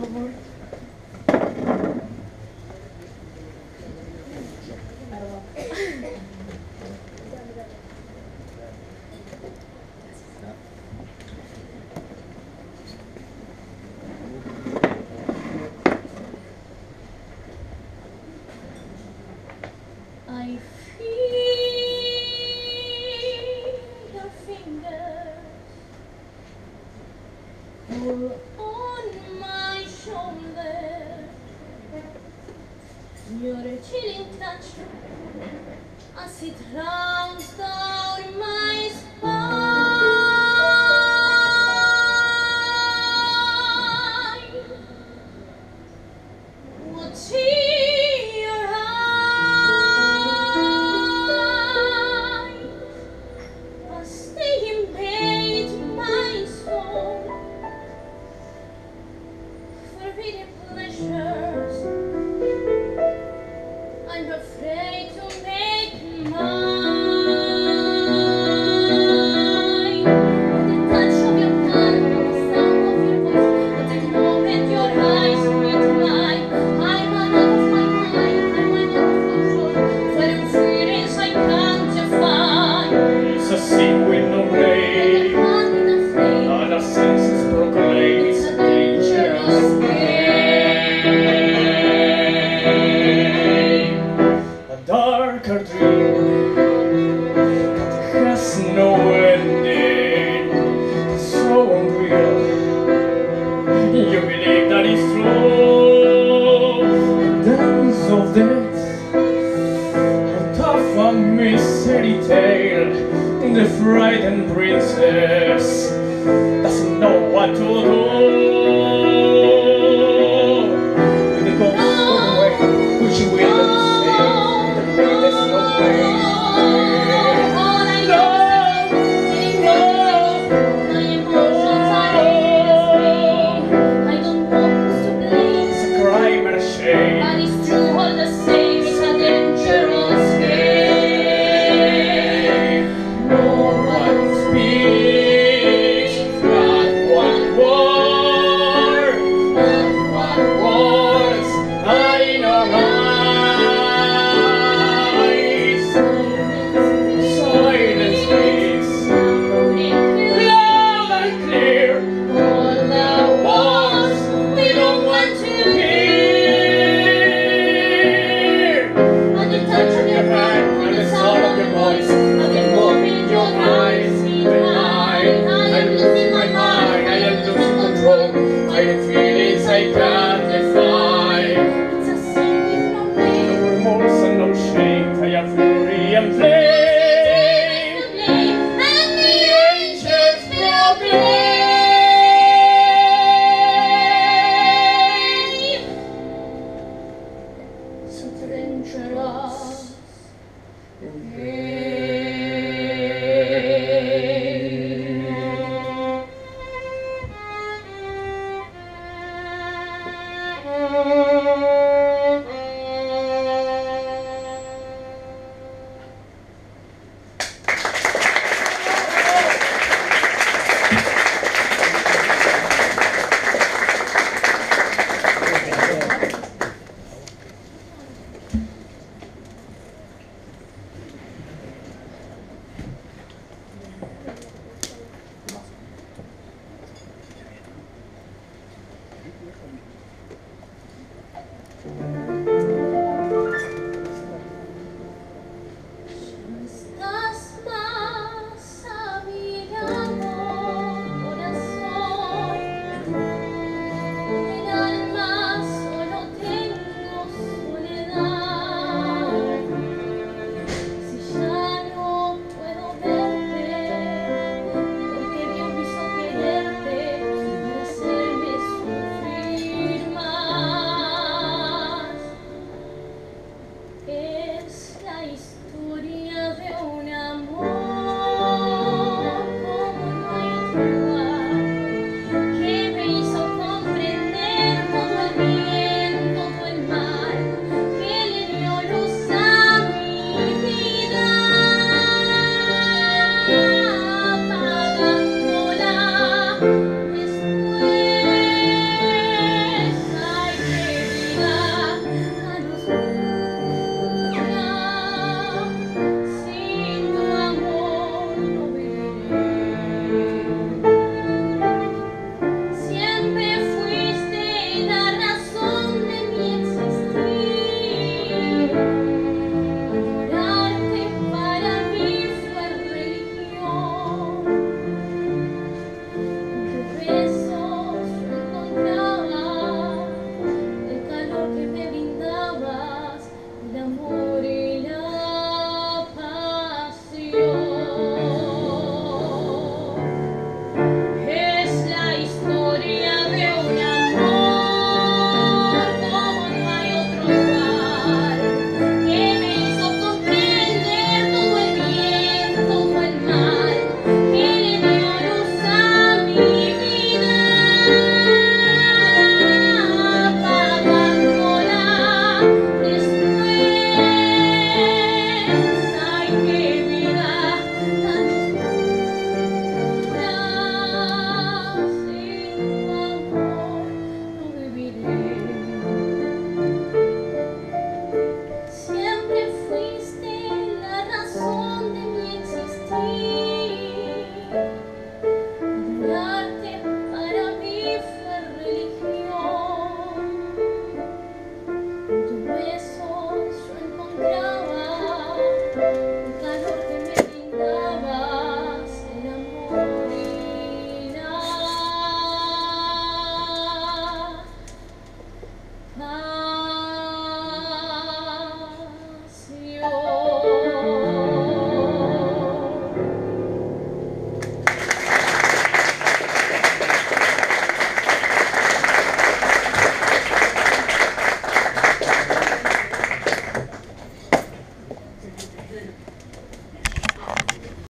I feel your fingers. Oh shoulder Your chilling touch as it runs down my spine of death a tough and me tale The frightened princess. Doesn't know what to do.